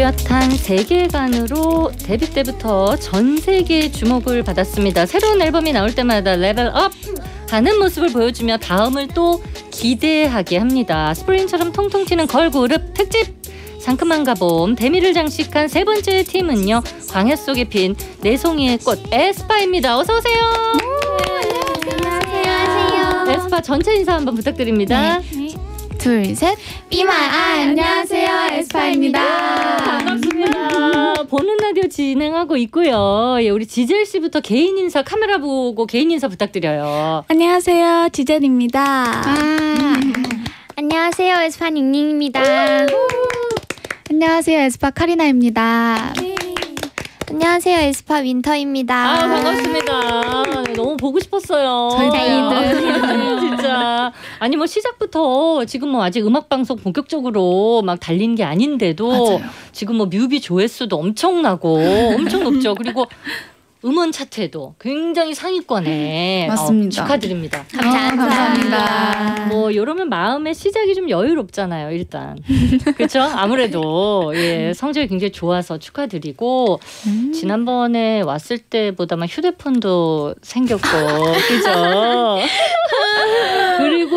뚜렷한 세계관으로 데뷔 때부터 전 세계의 주목을 받았습니다. 새로운 앨범이 나올 때마다 level up 하는 모습을 보여주며 다음을 또 기대하게 합니다. 스프링처럼 통통 튀는 걸그룹 특집 상큼한가봄 대미를 장식한 세 번째 팀은요 광야 속에 핀 네 송이의 꽃 에스파입니다. 어서 오세요. 안녕하세요. 에스파 전체 인사 한번 부탁드립니다. 둘, 셋. 삐마 아, 안녕하세요 에스파입니다. 반갑습니다. 보는 라디오 진행하고 있고요. 예, 우리 지젤 씨부터 개인 인사 카메라 보고 개인 인사 부탁드려요. 안녕하세요. 지젠입니다. 아, 안녕하세요 에스파 닝닝입니다. 안녕하세요. 에스파 카리나입니다. 안녕하세요 에스파 윈터입니다. 아 반갑습니다. 네, 너무 보고 싶었어요. 저희도 요. 진짜 아니 뭐 시작부터 지금 뭐 아직 음악 방송 본격적으로 막 달린 게 아닌데도 맞아요. 지금 뭐 뮤비 조회수도 엄청나고 엄청 높죠. 그리고 음원 차트에도 굉장히 상위권에 음, 맞습니다. 어, 축하드립니다. 감사합니다. 감사합니다. 뭐 이러면 마음의 시작이 좀 여유롭잖아요 일단 그렇죠 아무래도 예 성적이 굉장히 좋아서 축하드리고 음. 지난번에 왔을 때보다만 휴대폰도 생겼고 그죠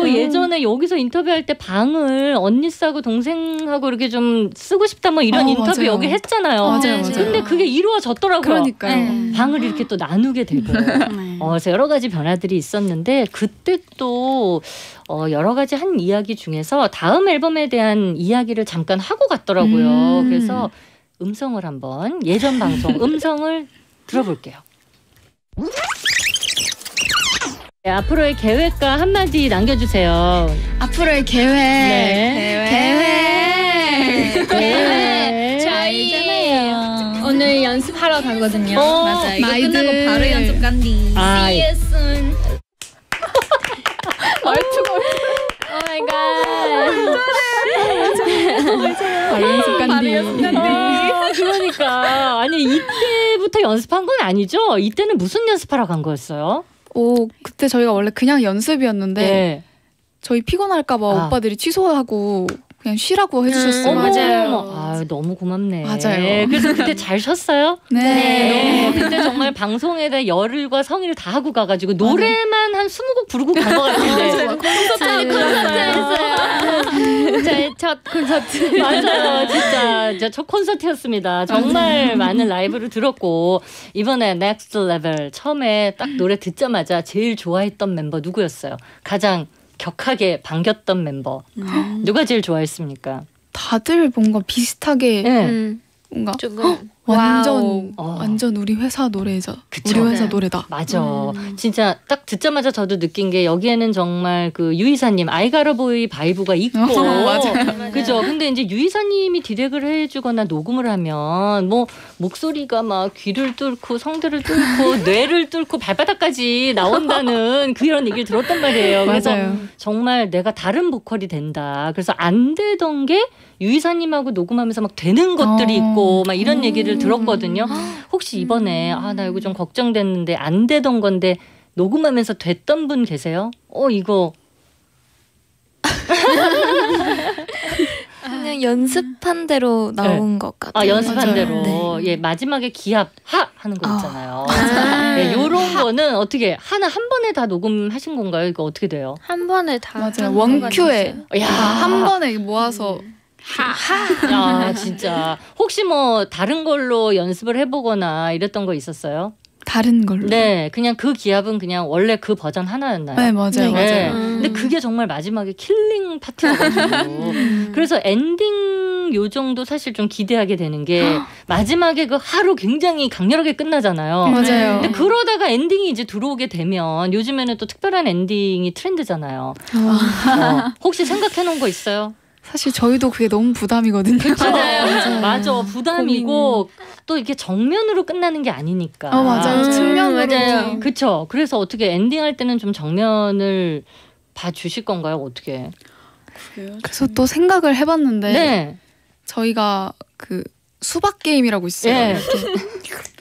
그리고 예전에 여기서 인터뷰할 때 방을 언니 싸고 동생하고 이렇게 좀 쓰고 싶다 뭐 이런 어, 인터뷰 맞아요. 여기 했잖아요 맞아요, 네, 맞아요. 근데 그게 이루어졌더라고요 그러니까요. 네. 방을 이렇게 또 나누게 되고 네. 어, 그래서 여러 가지 변화들이 있었는데 그때 또 어, 여러 가지 한 이야기 중에서 다음 앨범에 대한 이야기를 잠깐 하고 갔더라고요. 음. 그래서 음성을 한번 예전 방송 음성을 들어볼게요. 네, 앞으로의 계획과 한마디 남겨주세요. 앞으로의 계획. 네. 계획. 네. 저희 오늘 연습하러 가거든요. 어, 맞아요. 이거 마이들. 끝나고 바로 연습 간디. 아, See you soon. Oh my god. 바로 연습 간디. 아, 그러니까 아니 이때부터 연습한 건 아니죠? 이때는 무슨 연습하러 간 거였어요? 오 그때 저희가 원래 그냥 연습이었는데 네. 저희 피곤할까봐 아. 오빠들이 취소하고 그냥 쉬라고 해주셨어요. 음, 맞아요. 아, 너무 고맙네. 맞아요. 그래서 그때 잘 쉬었어요? 네. 너무 그때 정말 방송에다 열과 성의를 다 하고 가가지고 노래만 한 20곡 부르고 간 것 같은데. 콘서트 콘서트에서 저의 첫 콘서트. 맞아요. 진짜 저 첫 콘서트였습니다. 정말 많은 라이브를 들었고 이번에 Next Level 처음에 딱 노래 듣자마자 제일 좋아했던 멤버 누구였어요? 가장 격하게 반겼던 멤버 누가 제일 좋아했습니까? 다들 뭔가 비슷하게 네. 음, 뭔가 조금 완전 wow. 완전 우리 회사 노래죠. 그쵸. 우리 회사 네. 노래다. 맞아. 음. 진짜 딱 듣자마자 저도 느낀 게 여기에는 정말 그 유이사님 아이가라보이 바이브가 있고 어, 맞아요. 그죠. 근데 이제 유이사님이 direct을 해주거나 녹음을 하면 뭐 목소리가 막 귀를 뚫고 성대를 뚫고 뇌를 뚫고 발바닥까지 나온다는 그런 얘기를 들었단 말이에요. 그래서 맞아요. 정말 내가 다른 보컬이 된다. 그래서 안 되던 게 유이사님하고 녹음하면서 막 되는 것들이 어. 있고 막 이런 얘기를 들었거든요. 혹시 이번에 아 나 이거 좀 걱정됐는데 안 되던 건데 녹음하면서 됐던 분 계세요? 어 이거 그냥 연습한 대로 나온 것 같아요. 아 연습한 맞아요. 대로 네. 예 마지막에 기합 하 하는 거 아. 있잖아요. 아. 예, 요런 거는 어떻게 하나 한 번에 다 녹음하신 건가요? 이거 어떻게 돼요? 한 번에 다 맞아요. 한 one cue에 야, 한 번에 모아서 야 진짜 혹시 뭐 다른 걸로 연습을 해보거나 이랬던 거 있었어요? 다른 걸로. 네, 그냥 그 기합은 그냥 원래 그 버전 하나였나요? 네, 맞아요. 네. 맞아요. 음. 근데 그게 정말 마지막에 killing part여가지고 그래서 엔딩 요정도 사실 좀 기대하게 되는 게 마지막에 그 하!로 굉장히 강렬하게 끝나잖아요. 맞아요. 근데 그러다가 엔딩이 이제 들어오게 되면 요즘에는 또 특별한 엔딩이 트렌드잖아요. 어, 혹시 생각해 놓은 거 있어요? 사실 저희도 그게 너무 부담이거든요. 맞아요. 맞아. 부담이고 또 이게 정면으로 끝나는 게 아니니까. 어 맞아요. 음, 측면으로. 맞아요. 그쵸. 그래서 어떻게 엔딩할 때는 좀 정면을 봐 주실 건가요? 어떻게? 그래서 또 생각을 해봤는데 네. 저희가 그 수박 게임이라고 있어요. 예.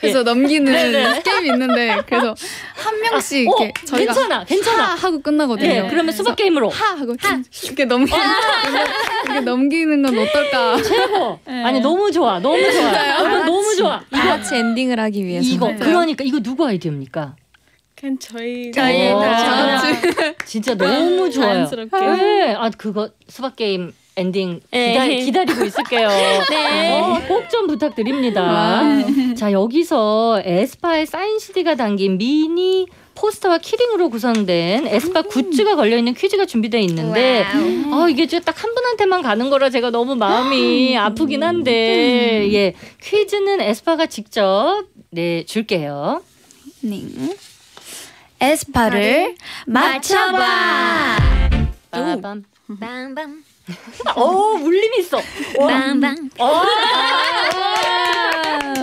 그래서 넘기는 네네. 게임이 있는데 그래서 한 명씩 어, 이렇게 저희가 괜찮아, 괜찮아. 하 하고 끝나거든요. 예, 그러면 수박 게임으로 하 하고 이렇게 넘기는 이렇게 넘기는 건 어떨까? 최고. 네. 아니 너무 좋아, 너무 좋아. 여러분 너무 좋아. 다 같이 엔딩을 하기 위해서. 이거 맞아요. 그러니까 이거 누구 아이디어입니까? 그냥 저희 저희 다다 같이. 진짜 너무 좋아요. 네, 아 그거 수박 게임 엔딩 기다, 네. 기다리고 있을게요. 네. 꼭좀 부탁드립니다. 자 여기서 에스파의 사인 CD가 담긴 미니 포스터와 키링으로 구성된 에스파 굿즈가 걸려 있는 퀴즈가 준비되어 있는데 아 이게 딱 한 분한테만 가는 거라 제가 너무 마음이 아프긴 한데 예 퀴즈는 에스파가 직접 내 줄게요. 네. 에스파를 맞춰봐. 빠밤. 빵빵. 오 울림이 있어. 와. 빵빵.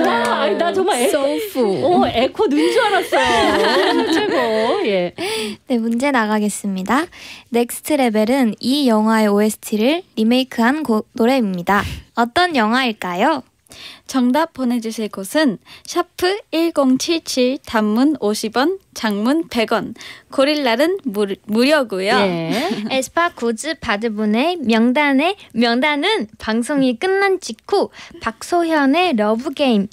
와, 아니, 나 정말 에, 소프. 어, 에코 넣은 줄 알았어요. 최고. 예. 네, 문제 나가겠습니다. Next Level은 이 영화의 OST를 리메이크한 곡- 노래입니다. 어떤 영화일까요? 정답 보내주실 곳은 샤프 1077 단문 50원 장문 100원 고릴라는 무, 무료고요. 예. 에스파 굿즈 받을 분의 명단의 명단은 방송이 끝난 직후 박소현의 러브 게임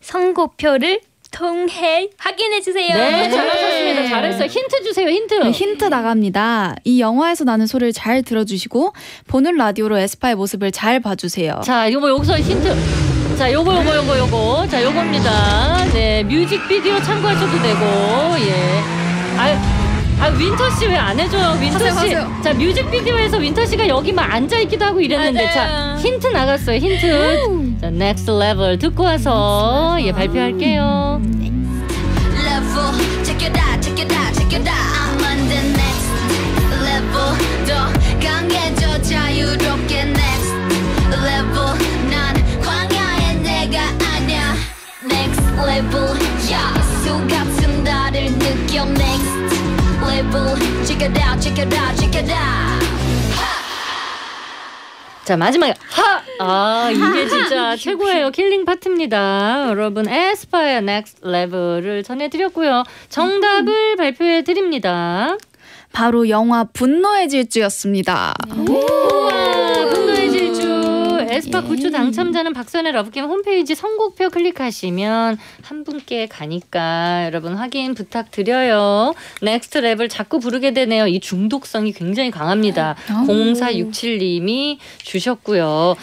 선곡표를 통해 확인해 주세요. 네, 잘하셨습니다. 잘했어요. 힌트 주세요. 힌트. 네, 힌트 나갑니다. 이 영화에서 나는 소리를 잘 들어주시고 보는 라디오로 에스파의 모습을 잘 봐주세요. 자, 요거 여기서 힌트. 자, 요거 요거 요거 요거. 자, 요겁니다. 네, 뮤직비디오 참고하셔도 되고. 예. 아 아 윈터 씨 왜 안 해줘요 윈터 하세요, 씨. 하세요. 자 뮤직비디오에서 윈터 씨가 여기만 앉아 있기도 하고 이랬는데 자 맞아요. 힌트 나갔어요 힌트. 자 Next Level 듣고 와서 예 발표할게요. Level. 야수 같은 나를 느껴 next level. Check it out, check it out, check it out. 자 마지막에 하! 아 이게 진짜 최고예요 killing part입니다 여러분 에스파의 Next Level을 전해드렸고요 정답을 발표해 드립니다 바로 영화 분노의 질주였습니다. 우와 분노의 질주 에스파 굿즈 당첨자는 박소현의 러브게임 홈페이지 선곡표 클릭하시면 한 분께 가니까 여러분 확인 부탁드려요 Next Level 자꾸 부르게 되네요 이 중독성이 굉장히 강합니다 오. 0467님이 주셨고요.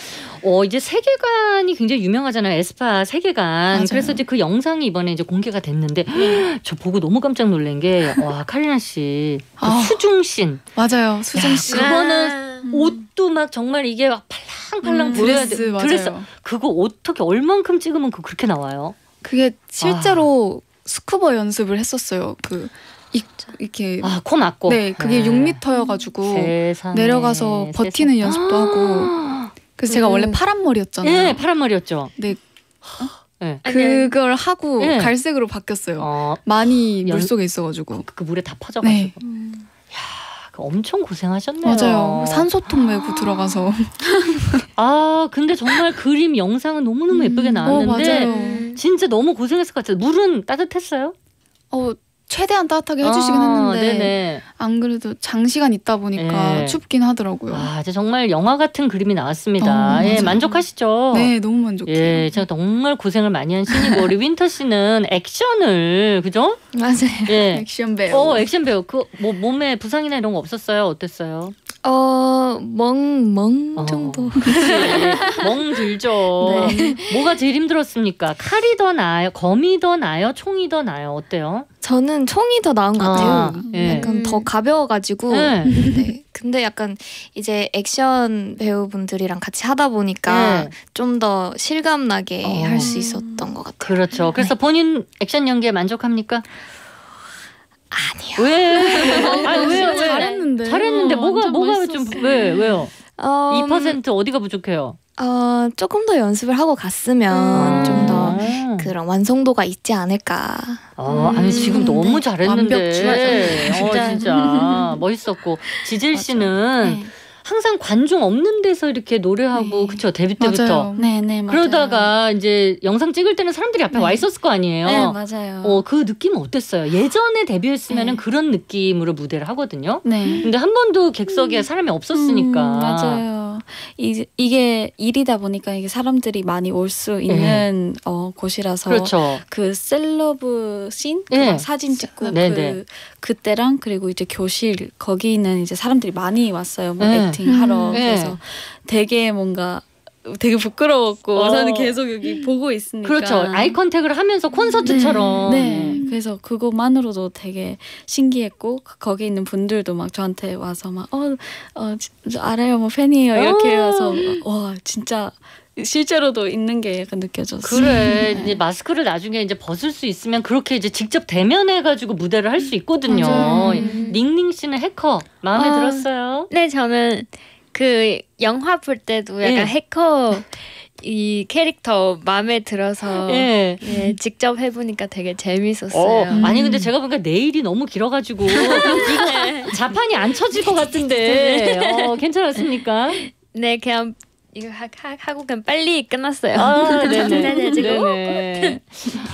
어, 이제 세계관이 굉장히 유명하잖아요. 에스파 세계관. 맞아요. 그래서 이제 그 영상이 이번에 이제 공개가 됐는데 저 보고 너무 깜짝 놀란 게 와, 카리나 씨. 그 아. 수중신. 맞아요, 수중 신. 그거는 옷도 막 정말 이게 막 팔랑팔랑 음, 보여야 드레스 돼. 맞아요. 드레스. 그거 어떻게 얼만큼 찍으면 그 그렇게 나와요? 그게 실제로 스쿠버 연습을 했었어요. 그 이, 이렇게 아, 코 막고. 네, 그게 6m여가지고 세상에. 내려가서 버티는 세상. 연습도 하고. 그래서 제가 원래 파란 머리였잖아요. 네, 파란 머리였죠. 네. 네. 그걸 하고 네. 갈색으로 바뀌었어요. 어, 많이 연- 물속에 있어가지고. 그 물에 다 퍼져가지고. 네, 그 엄청 고생하셨네요. 맞아요. 산소통 메고 들어가서. 아 근데 정말 그림 영상은 너무 너무 예쁘게 어, 나왔는데 맞아요. 진짜 너무 고생했을 것 같아요. 물은 따뜻했어요? 어, 최대한 따뜻하게 해주시긴 아, 했는데 네네. 안 그래도 장시간 있다 보니까 네. 춥긴 하더라고요. 와, 이제 정말 영화 같은 그림이 나왔습니다. 어, 예. 만족하시죠? 네, 너무 만족해요. 예, 제가 정말 고생을 많이 한 신이고 우리 윈터 씨는 액션을 그죠? 맞아요. 예. 액션 배우. 어, 액션 배우. 그 뭐 몸에 부상이나 이런 거 없었어요? 어땠어요? 어, 멍, 멍 어. 정도. 그치. 멍 들죠. 네. 뭐가 제일 힘들었습니까? 칼이 더 나아요? 검이 더 나아요? 총이 더 나아요? 어때요? 저는 총이 더 나은 것 같아요. 아, 예. 약간 더 가벼워가지고. 네. 네. 근데 약간 이제 액션 배우분들이랑 같이 하다 보니까 네. 좀더 실감 나게 어. 할수 있었던 것 같아요. 그렇죠. 그래서 본인 액션 연기에 만족합니까? 아니요. 왜? 아, 왜요? 왜? 잘했는데. 잘했는데 어, 뭐가 뭐가 좀. 왜? 왜요? 어, 2% 어디가 부족해요? 어, 조금 더 연습을 하고 갔으면 음. 좀더 아. 그런 완성도가 있지 않을까. 아, 아니 지금 음, 너무 네. 잘했는데. 완벽주의자. 어, 진짜. 진짜 멋있었고 지질 씨는 네. 항상 관중 없는 데서 이렇게 노래하고 네. 그쵸 데뷔 때부터 맞아요. 네네 맞아요. 그러다가 이제 영상 찍을 때는 사람들이 앞에 네. 와 있었을 거 아니에요. 네 맞아요. 어, 그 느낌은 어땠어요? 예전에 데뷔했으면은 네. 그런 느낌으로 무대를 하거든요. 네. 근데 한 번도 객석에 사람이 없었으니까. 음, 맞아요. 이, 이게 일이다 보니까 이게 사람들이 많이 올 수 있는 어, 곳이라서 네. 그렇죠. 그 셀러브 씬, 그 네. 막 사진 찍고 네, 그 네. 그때랑 그리고 이제 교실 거기는 이제 사람들이 많이 왔어요. 뭐 네. acting 하러 네. 그래서 되게 뭔가 되게 부끄러웠고 어. 저는 계속 여기 보고 있으니까 그렇죠. eye contact을 하면서 콘서트처럼. 네. 그래서 그것만으로도 되게 신기했고 그- 거기 있는 분들도 막 저한테 와서 막어 어, 지- 저 알아요 뭐 팬이에요 이렇게 어. 해서 와 진짜 실제로도 있는 게 약간 느껴졌어요. 그래 이제 마스크를 나중에 이제 벗을 수 있으면 그렇게 이제 직접 대면해 가지고 무대를 할 수 있거든요. 맞아요. 닝닝 씨는 해커 마음에 아. 들었어요. 네, 저는 그 영화 볼 때도 약간 예. 해커 이 캐릭터 마음에 들어서 예. 예, 직접 해보니까 되게 어, 재밌었어요. 아니 근데 제가 보니까 네일이 너무 길어가지고 이거 자판이 안 쳐질 것 같은데 어, 괜찮았습니까? 네, 그냥 이거 하, 하, 하고 그냥 빨리 끝났어요. 아, 네네. 네네, 지금. 네네.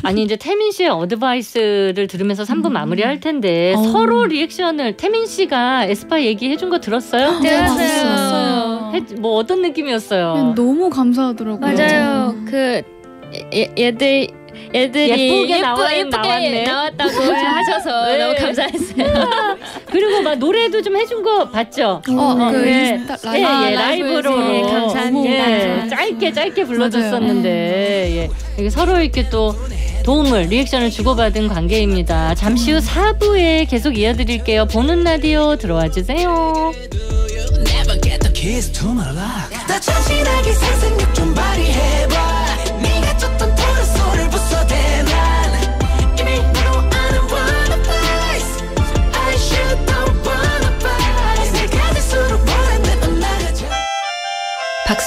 아니 이제 태민 씨의 어드바이스를 들으면서 3부 마무리할 텐데 어. 서로 리액션을 태민 씨가 에스파 얘기해 준 거 들었어요? 네. 들었어요. 해- 뭐 어떤 느낌이었어요? 너무 감사하더라고요. 맞아요. 그 예, 얘들 얘들이 예쁘게 예쁘, 나와- 예쁘게 나왔네. 나왔다고 하셔서 네. 너무 감사했어요. 그리고 막 노래도 좀 해준 거 봤죠? 어, 그 네. 인스타 예, 라이브. 예, 라이브로 네, 감사합니다. 예, 짧게 짧게 불러줬었는데 예, 이게 서로 이렇게 또 도움을 리액션을 주고받은 관계입니다. 잠시 후 4부에 계속 이어드릴게요. 보는 라디오 들어와 주세요. To my 더 참신하게 상상력 좀 발휘해봐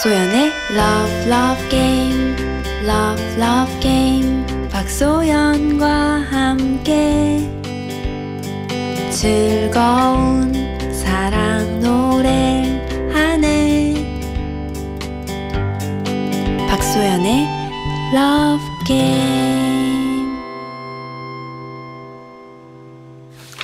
박소연의 Love Love Game. Love Love Game. 박소연과 함께. 즐거운 사랑 노래 하네 박소현의 Love Game.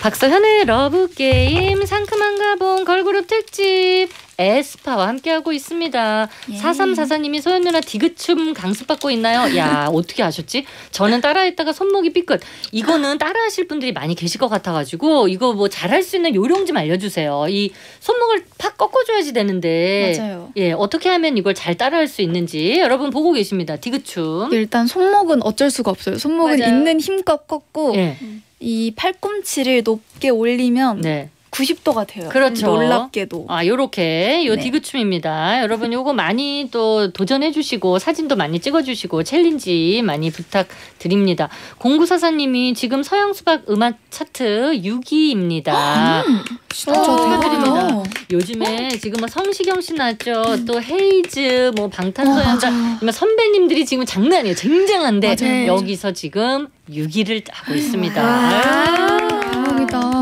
박소현의 러브 게임 상큼한 가봉 걸그룹 특집 에스파와 함께하고 있습니다. 예. 4344님이 소현 누나 디귿춤 강습받고 있나요? 야 어떻게 아셨지? 저는 따라했다가 손목이 삐끗. 이거는 따라하실 분들이 많이 계실 것 같아가지고 이거 뭐 잘할 수 있는 요령 좀 알려주세요. 이 손목을 팍 꺾어줘야지 되는데 맞아요. 예 어떻게 하면 이걸 잘 따라할 수 있는지 여러분 보고 계십니다. 디귿춤. 일단 손목은 어쩔 수가 없어요. 손목은 맞아요. 있는 힘껏 꺾고 예, 이 팔꿈치를 높게 올리면 네. 90도가 돼요. 그렇죠. 놀랍게도. 아, 요렇게 요 네. 디귿춤입니다. 여러분 요거 많이 또 도전해 주시고 사진도 많이 찍어 주시고 챌린지 많이 부탁드립니다. 공구사사 님이 지금 서양 수박 음악 차트 6위입니다. 진짜 어. 축하드립니다. 요즘에 지금 뭐 성시경 씨 나왔죠. 또 헤이즈 뭐 방탄소년단 뭐 선배님들이 지금 장난 아니에요. 쟁쟁한데 맞아요. 여기서 지금 6위를 하고 있습니다.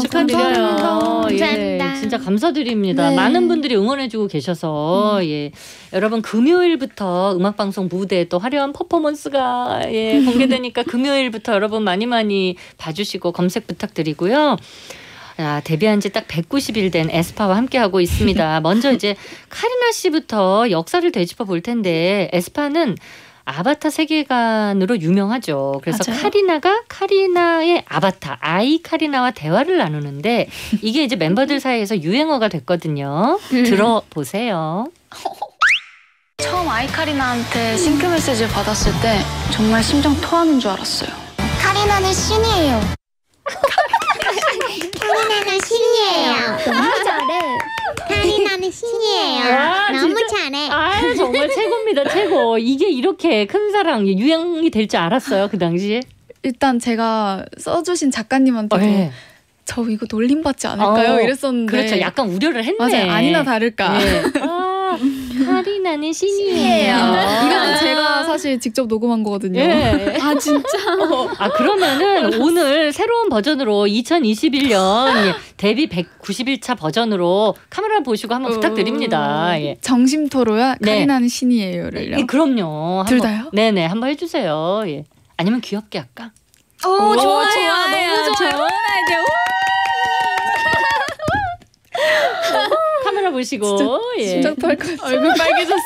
대박이다. 축하드려요. 예, 감사합니다. 진짜 감사드립니다. 네. 많은 분들이 응원해주고 계셔서 예, 여러분 금요일부터 음악 방송 무대 또 화려한 퍼포먼스가 예, 공개되니까 금요일부터 여러분 많이 많이 봐주시고 검색 부탁드리고요. 아, 데뷔한 지 딱 190일 된 에스파와 함께 하고 있습니다. 먼저 이제 카리나 씨부터 역사를 되짚어 볼 텐데 에스파는 아바타 세계관으로 유명하죠. 그래서 맞아요. 카리나가 카리나의 아바타 아이 카리나와 대화를 나누는데 이게 이제 멤버들 사이에서 유행어가 됐거든요. 들어보세요. 처음 아이 카리나한테 싱크 메시지를 받았을 때 정말 심장 토하는 줄 알았어요. 카리나는 신이에요. 카리나는 신이에요. 너무 잘해. 카리나는 신이에요. 와, 너무 진짜. 잘해. 아 정말 최고입니다 최고. 이게 이렇게 큰 사랑 유행이 될 줄 알았어요 그 당시에. 일단 제가 써주신 작가님한테도 네. 저 이거 놀림 받지 않을까요? 어, 이랬었는데 그렇죠. 약간 우려를 했네. 맞아요. 아니나 다를까. 네. 아, 카리나는 신이에요. 이거는 제가 사실 직접 녹음한 거거든요. 예. 아 진짜? 아 그러면은 오늘 새로운 버전으로 2021년 데뷔 191차 버전으로 카메라 보시고 한번 부탁드립니다. 예. 정심토로야 네. 카리나는 신이에요를요. 예, 그럼요. 둘 한번- 다요? 네네 한번 해주세요. 예. 아니면 귀엽게 할까? 오, 좋아요. 너무 좋아요. 좋은 아이디어. 카메라 보시고 예. 심장 같아. 얼굴 빨개졌어.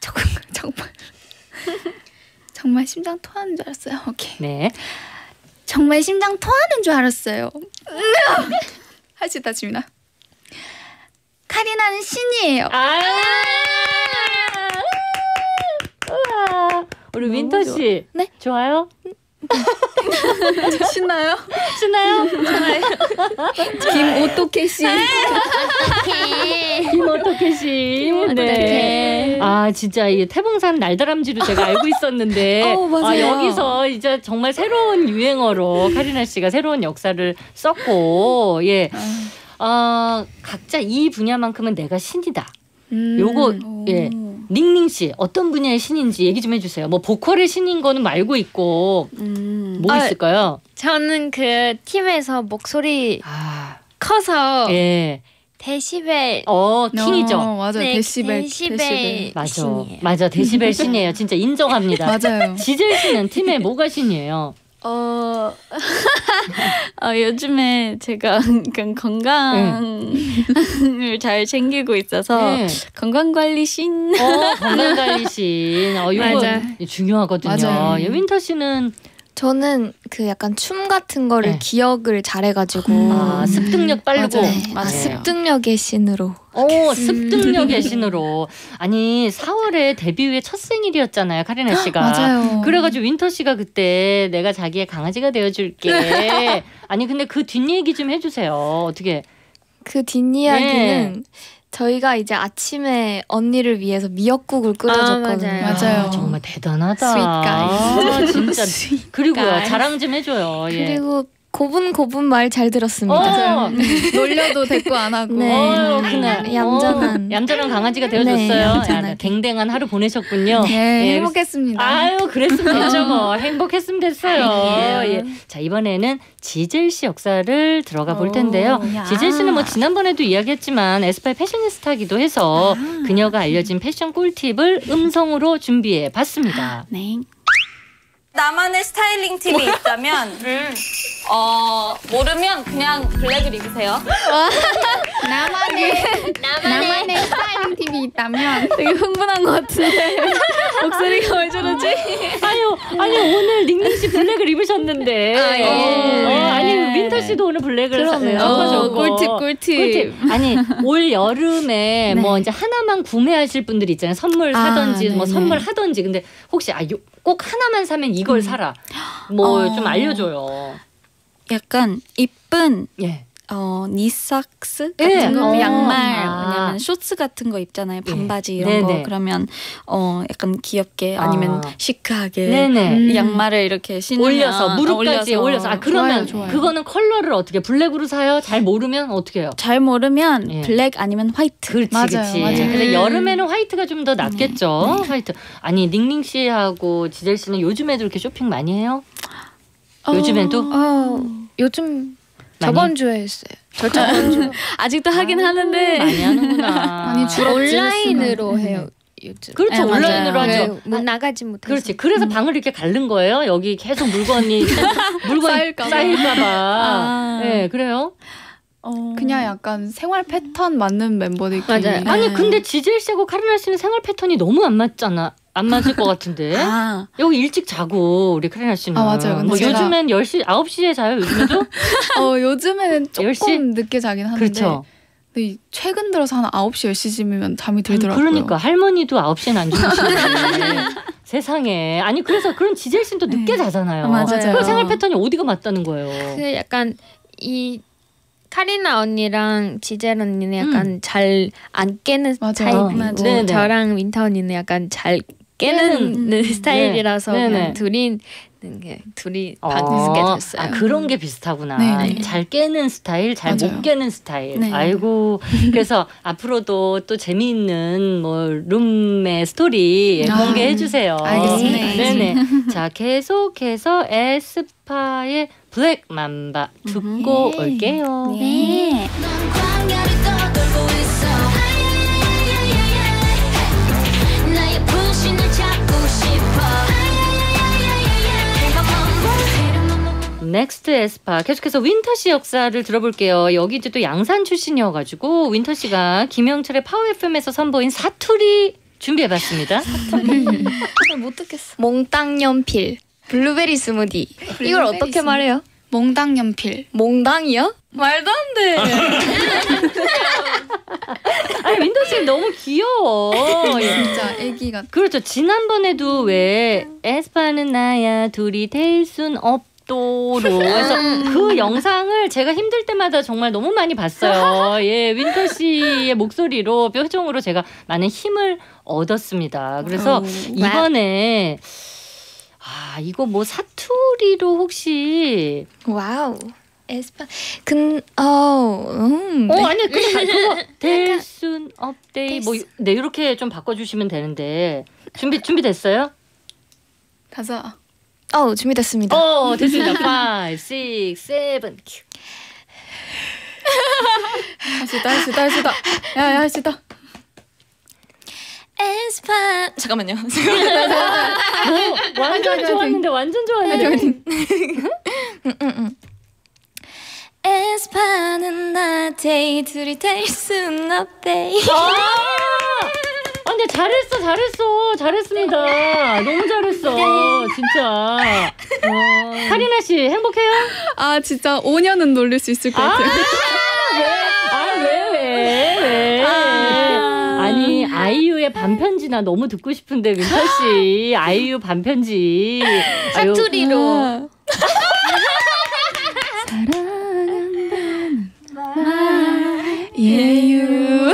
정말 정말 정말 심장 토하는 줄 알았어요. 오케이. 네. 정말 심장 토하는 줄 알았어요. 할수 있다 지민아. 카리나는 신이에요. 아. 우리 윈터 씨. 네? 좋아요? 신나요? 신나요? 김오토케 씨. 김어떡해 씨. 네. 아 진짜 이 태봉산 날다람쥐로 제가 알고 있었는데 어. 아, 여기서 이제 정말 새로운 유행어로 카리나 씨가 새로운 역사를 썼고 예. 어, 각자 이 분야만큼은 내가 신이다. 음. 요거 예. 닝닝 씨 어떤 분야의 신인지 얘기 좀 해주세요. 뭐 보컬의 신인 거는 말고 있고 음. 뭐 아, 있을까요? 저는 그 팀에서 목소리 아, 커서 예. 데시벨 어 킹이죠. 어, 맞아요. 네, 데시벨. 데시벨. 데시벨. 맞아, 신이에요. 맞아. 데시벨 신이에요. 진짜 인정합니다. 맞아요. 지젤 씨는 팀의 뭐가 신이에요? 어, 어 요즘에 제가 건강을 잘 챙기고 있어서 네. 건강 관리 신. 어, 건강관리신. 어, 이거 맞아. 중요하거든요. 맞아요. 예, 윈터 씨는 저는 그 약간 춤 같은 거를 네. 기억을 잘해가지고 아, 습득력 빠르고. 맞아요. 네, 아, 네. 습득력의 신으로 오, 습득력의 신으로. 아니, 4월에 데뷔 후에 첫 생일이었잖아요, 카리나 씨가. 맞아요. 그래가지고 윈터 씨가 그때 내가 자기의 강아지가 되어줄게. 아니, 근데 그 뒷얘기 좀 해주세요. 어떻게. 그 뒷이야기는 저희가 이제 아침에 언니를 위해서 미역국을 끓여줬거든요. 맞아요. 맞아요. 아, 정말 대단하다. 아, 진짜. 그리고요. 자랑 좀 해줘요. 예. 그리고 고분 고분 말 잘 들었습니다. 어, 놀려도 대꾸 안 하고. 네. 어, 그날 얌전한. 어, 얌전한 강아지가 되어줬어요. 네, 야. 댕댕한 하루 보내셨군요. 네, 예, 행복했습니다. 아유, 그랬으면 됐죠, 뭐. 행복했으면 됐어요. 예. 자, 이번에는 지젤 씨 역사를 들어가 볼 텐데요. 야. 지젤 씨는 뭐 지난번에도 이야기했지만 에스파의 패셔니스타기도 해서 그녀가 알려진 패션 꿀팁을 음성으로 준비해 봤습니다. 네. 나만의 스타일링 팁이 있다면 어 모르면 그냥 블랙을 입으세요. 나만의 나만의 스타일링 팁이 있다면 되게 흥분한 것 같은데 목소리가 왜 저러지? 아유, 아니 오늘 닝닝 씨 블랙을 입으셨는데. 아, 예. 어, 아니 윈터 씨도 오늘 블랙을 그러네요. 어, 꿀팁 꿀팁. 꿀팁. 아니 올 여름에 네. 뭐 이제 하나만 구매하실 분들이 있잖아요. 선물 아, 사든지 뭐 네네. 선물 하든지. 근데 혹시 아, 요- 꼭 하나만 사면 이걸 사라. 뭐 어. 좀 알려줘요. 약간 이쁜 예. 어 knee socks 예. 같은 거 어. 양말 아. 왜냐면 쇼츠 같은 거 입잖아요 예. 반바지 이런 네네. 거 그러면 어 약간 귀엽게 아니면 아. 시크하게 네네. 이 양말을 이렇게 신으면 올려서 무릎까지 아, 올려서. 아 그러면 좋아요, 좋아요. 그거는 컬러를 어떻게 블랙으로 사요? 잘 모르면 어떻게 해요? 잘 모르면 예. 블랙 아니면 화이트 그렇지, 맞아요, 그렇지. 맞아요. 근데 여름에는 화이트가 좀 더 낫겠죠. 화이트. 아니 닝닝 씨하고 지젤 씨는 요즘에도 이렇게 쇼핑 많이 해요? 요즘에도 어, 요즘 저번 주에 했어요. 저 저번 주 아직도 하긴 아, 하는데 많이 하는구나. 많이 줄었지. 온라인으로 해요. 요즘. 그렇죠. 네, 온라인으로 맞아요. 하죠. 네, 뭐 나가지 못해서. 그렇지. 그래서 방을 이렇게 가른 거예요. 여기 계속 물건이 쌓일까 봐. 쌓일까봐. 아. 네, 그래요. 어. 그냥 약간 생활 패턴 맞는 멤버들끼리. 맞아요. 아니 네. 근데 지젤 씨하고 카리나 씨는 생활 패턴이 너무 안 맞잖아. 안 맞을 것 같은데. 아 여기 일찍 자고 우리 카리나 씨는. 아, 맞아요. 근데 뭐 제가- 요즘엔 10시, 9시에 자요, 요즘에도? 어, 요즘에는 조금 열 시? 늦게 자긴 하는데. 그렇죠. 근데 이 최근 들어서 한 9시 10시쯤이면 잠이 들더라고요. 그러니까 할머니도 9시에는 안 주무시는데. 세상에. 아니 그래서 그런 지젤 씨는 또 늦게 네. 자잖아요. 아, 맞아요. 그 생활 패턴이 어디가 맞다는 거예요. 그 약간 이 카리나 언니랑 지젤 언니는 약간 잘안 깨는 맞아요. 타입이고 맞아요. 네네. 저랑 윈터 언니는 약간 잘 깨는 깨는, 스타일이라서 네. 그냥. 둘이 게 둘이 어, 바뀌게 됐어요. 아, 그런 게 비슷하구나. 네네. 잘 깨는 스타일, 잘 못. 깨는 스타일. 네. 아이고. 그래서 앞으로도 또 재미있는 뭐 룸의 스토리 아, 공개해 주세요. 알겠습니다. 네네. 자, 계속해서 에스파의 블랙 맘바 듣고 올게요. 넌 next 에스파 계속해서 윈터 씨 역사를 들어볼게요. 여기 이제 또 양산 출신이어가지고 윈터 씨가 김영철의 파워 FM에서 선보인 사투리 준비해봤습니다. 못 듣겠어. 몽땅 연필, 블루베리 스무디. 이걸 어떻게 말해요? 몽당 연필. 몽당이요? 말도 안 돼. 아니 윈터 씨 너무 귀여워. 진짜 애기가 그렇죠. 지난번에도 왜 에스파는 나야 둘이 될 순 없 도로 해서 그 영상을 제가 힘들 때마다 정말 너무 많이 봤어요. 예, 윈터 씨의 목소리로 표정으로 제가 많은 힘을 얻었습니다. 그래서 이번에 아 이거 뭐 사투리로 혹시 wow. 에스파. 근, 어, 음. 어 아니 그 그거 될순 없데이 뭐네 이렇게 좀 바꿔주시면 되는데 준비 준비 됐어요? 가자. 어, 준비됐습니다. 어 됐습니다. 5, 6, 7 큐. 할수 있다, 할 수 있다, 할 수 있다. 야, 야, 할 수 있다. 에스파. 잠깐만요. 오, 완전 좋았는데 완전 좋았는데. 에스파는 나한테 둘이 될순 없대. 아, 근데 잘했어, 잘했어, 잘했습니다. 너무 잘했어, 진짜. 어, 카리나 씨 행복해요? 아, 진짜 5년은 놀릴 수 있을 것 같아요. 아, 왜, 왜, 왜? 아니 아이유의 반편지나 너무 듣고 싶은데 민서 씨 아이유 반편지 사투리로. 예유.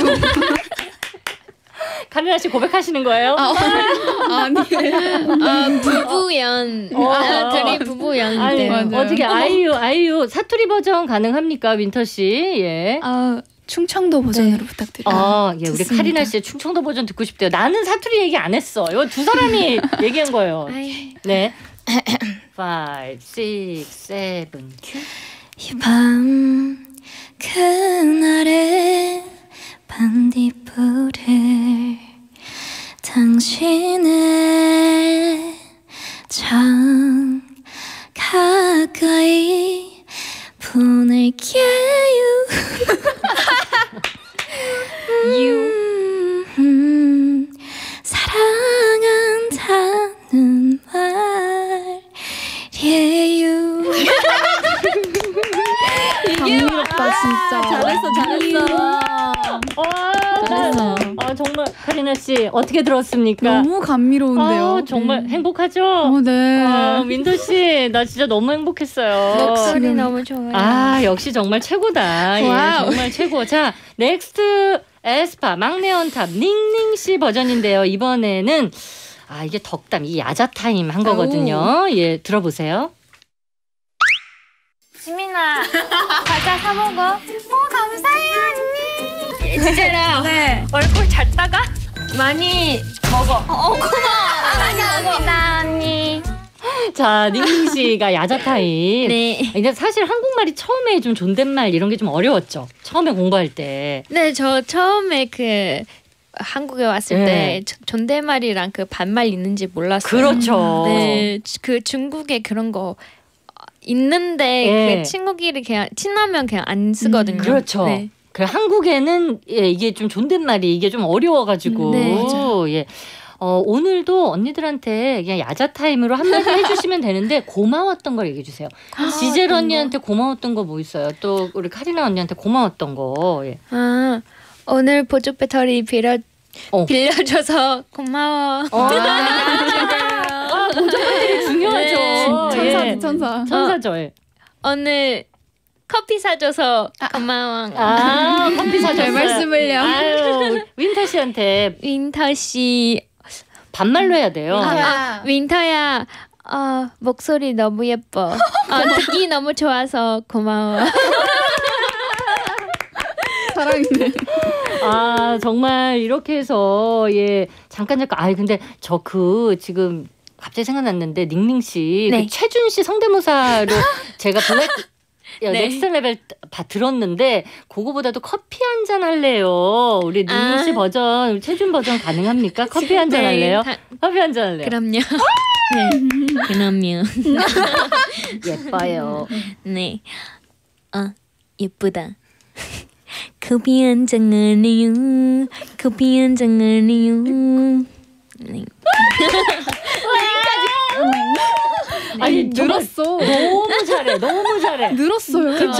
카리나 씨 고백하시는 거예요? 아니. 아, 부부연. 어. 아, 둘이 부부연. 맞아요. 어떻게 아이유 아이유 사투리 버전 가능합니까 윈터 씨? 예. 아, 충청도 버전으로 부탁드려요. 아, 예, 우리 좋습니다. 카리나 씨의 충청도 버전 듣고 싶대요. 나는 사투리 얘기 안 했어. 이거 두 사람이 얘기한 거예요. 네. 5, 6, 7, 큐. 이밤 그날의 반딧불을 당신의 참 가까이 보낼게요 음, 사랑한다는 말이에요 감미롭다, 진짜. 잘했어, 잘했어. 와, 잘했어. 아, 정말 카리나 씨 어떻게 들었습니까? 너무 감미로운데요. 아, 정말 행복하죠? 어, 네. 아, 민도 씨, 나 진짜 너무 행복했어요. 목소리 너무 좋아요. 아, 역시 정말 최고다. 예. 정말 최고. 자, next 에스파 막내 one top 닝닝 씨 버전인데요. 이번에는 아, 이게 덕담, 이 야자 타임 한 거거든요. 예, 들어보세요. 지민아, 과자 사 먹어. 어, 감사해요, 언니. 진짜로. 네. 얼굴 잘 따가? 많이 먹어. 어, 고마워. 감사합니다, 언니. 자, 닝닝 씨가 야자 타임. 네. 근데 사실 한국말이 처음에 좀 존댓말 이런 게 좀 어려웠죠. 처음에 공부할 때. 네, 저 처음에 그 한국에 왔을 네. 때 조- 존댓말이랑 그 반말 있는지 몰랐어요. 그렇죠. 네, 그 중국에 그런 거 있는데 네. 그 친구끼리 그냥 친하면 그냥 안 쓰거든요. 그렇죠. 네. 그 한국에는 예, 이게 좀 존댓말이 이게 좀 어려워가지고 네, 예. 어, 오늘도 언니들한테 그냥 야자 타임으로 한마디 해주시면 되는데 고마웠던 걸 얘기해 주세요. 지젤 언니한테 고마웠던 거 뭐 있어요? 또 우리 카리나 언니한테 고마웠던 거. 예. 아, 오늘 보조 배터리 빌려 어. 빌려줘서 고마워. 아, 아, 보조 배터리 중요하죠. 천사지, 예. 천사. 천사죠. 예. 오늘 커피 사줘서 고마워. 아, 커피. 별 말씀을요. 아유, 윈터 씨한테 윈터 씨 반말로 해야 돼요. 아, 윈터야, 어, 목소리 너무 예뻐. 어, 듣기 너무 좋아서 고마워. 사랑이네. 아 정말 이렇게 해서 예 잠깐 잠깐 아 근데 저 그 지금 갑자기 생각났는데 닝닝 씨 네. 그 최준 씨 성대모사로 제가 야, 네. Next Level 봐 들었는데 그거보다도 커피 한 잔 할래요. 우리 닝닝 씨 아. 버전 우리 최준 버전 가능합니까? 커피 한잔 네, 할래요? 다- 커피 한 잔 할래요? 그럼요. 네, 그럼요. 예뻐요. 네. 어, 예쁘다. 커피 한 잔 할래요. 커피 한 잔 할래요. 네. 아니 정말 늘었어. 너무 잘해. 너무 잘해. 늘었어요. 그쵸?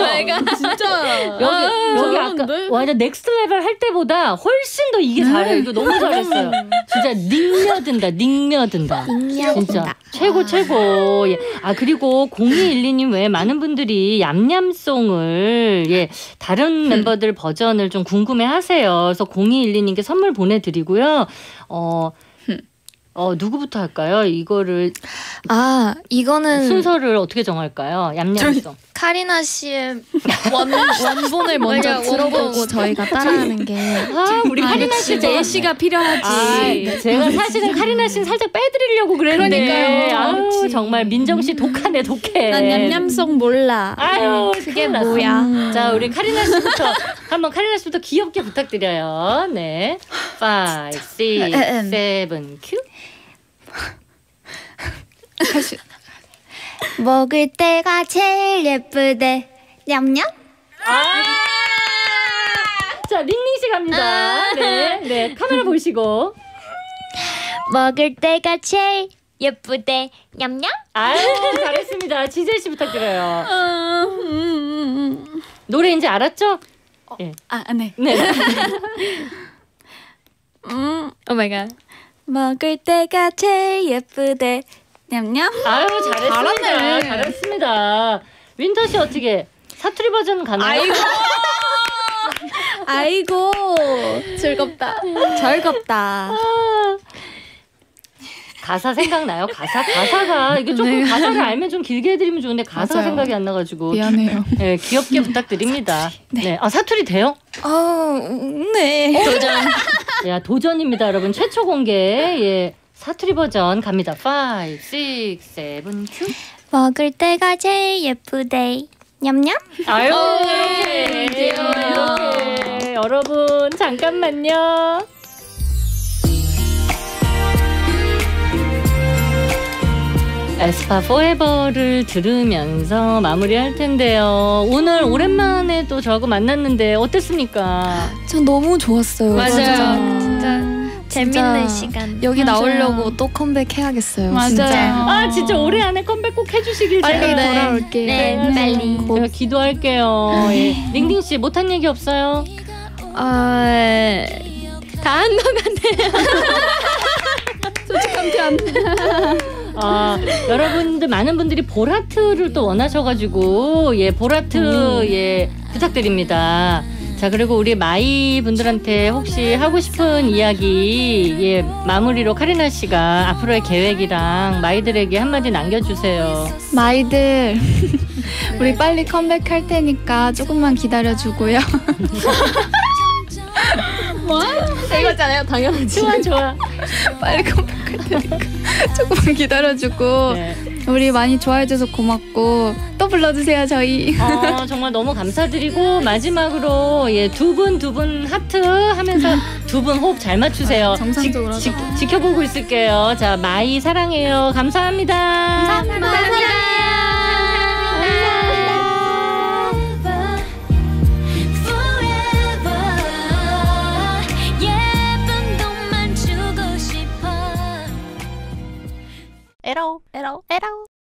진짜. 여기 여기 아까 잘하는데? 완전 Next Level 할 때보다 훨씬 더 이게 잘해. 이거 너무 잘했어요. 진짜 닉며든다. 닉며든다. 진짜 최고 최고. 예. 아 그리고 0212님 외에 많은 분들이 얌얌송을 예 다른 멤버들 버전을 좀 궁금해하세요. 그래서 0212님께 선물 보내드리고요. 어. 어 누구부터 할까요? 이거를 아 이거는 순서를 어떻게 정할까요? 얌얌송. 카리나 씨의 원, 원본을 먼저 맞아, 들어보고. 저희가 따라하는 게 아 우리 카리나 씨 저- 예시가 필요하지. 아, 제가 사실은 카리나 씨는 살짝 빼드리려고 그랬는데 그러니까요. 아유. 정말 민정 씨 독하네 독해. 난 냠냠송 몰라. 아유 그게 큰일 났어. 뭐야? 자 우리 카리나 씨부터 한번 카리나 씨부터 귀엽게 부탁드려요. 네, 5, 6, 7, 큐. 먹을 때가 제일 예쁘대. 냠냠. 자 닝닝 씨 갑니다. 네, 네 카메라 보시고. 먹을 때가 제일 예쁘대. 냠냠. 아유 잘했습니다. 지젤 씨 부탁드려요. 노래 이제 알았죠? 아, 네. 네. 음, oh my God. 먹을 때가 제일 예쁘대 냠냠 아유 잘했습니다. 잘하네. 잘했습니다. 윈터 씨 어떻게 사투리 버전 가나요? 아이고 즐겁다 즐겁다 가사 생각나요? 가사 가사가 이게 조금 가사를 알면 좀 길게 해드리면 좋은데 가사가 맞아요. 생각이 안 나가지고 미안해요. 네, 귀엽게 부탁드립니다. 네. 아 사투리 돼요? 어네 도전. 야 도전입니다, 여러분. 최초 공개 예 사투리 버전 갑니다. 5, 6, 7, 큐. 먹을 때가 제일 예쁘대. 냠냠. 아유 이렇게 이렇게 여러분 잠깐만요. 에스파 포에버를 들으면서 마무리할 텐데요. 오늘 오랜만에 또 저하고 만났는데 어땠습니까? 전 너무 좋았어요 맞아요. 진짜. 재밌는 시간. 여기 맞아요. 나오려고 또 컴백해야겠어요 맞아요. 진짜 아 진짜 올해 안에 컴백 꼭 해주시길 빨리 제가 돌아올게요 네, 빨리. 제가 기도할게요. 예. 링딩 씨 못한 얘기 없어요? 어, 다한 것 같아요. 아, 여러분들 많은 분들이 보라트를 또 원하셔가지고 예 보라트 예 부탁드립니다. 자 그리고 우리 MY 분들한테 혹시 하고 싶은 이야기 예 마무리로 카리나 씨가 앞으로의 계획이랑 MY들에게 한마디 남겨주세요. MY들 우리 빨리 컴백할 테니까 조금만 기다려주고요. 뭐? 이거잖아요, 당연하지. 좋아 좋아. 빨리 컴백할 테니까 조금만 기다려주고 네. 우리 많이 좋아해줘서 고맙고 또 불러주세요 저희. 어, 정말 너무 감사드리고 마지막으로 예, 두분 두 분 하트 하면서 두 분 호흡 잘 맞추세요. 아, 정상적으로 지, 지, 지켜보고 있을게요. 자 MY 사랑해요. 감사합니다. 감사합니다. 감사합니다. at. at all, at all.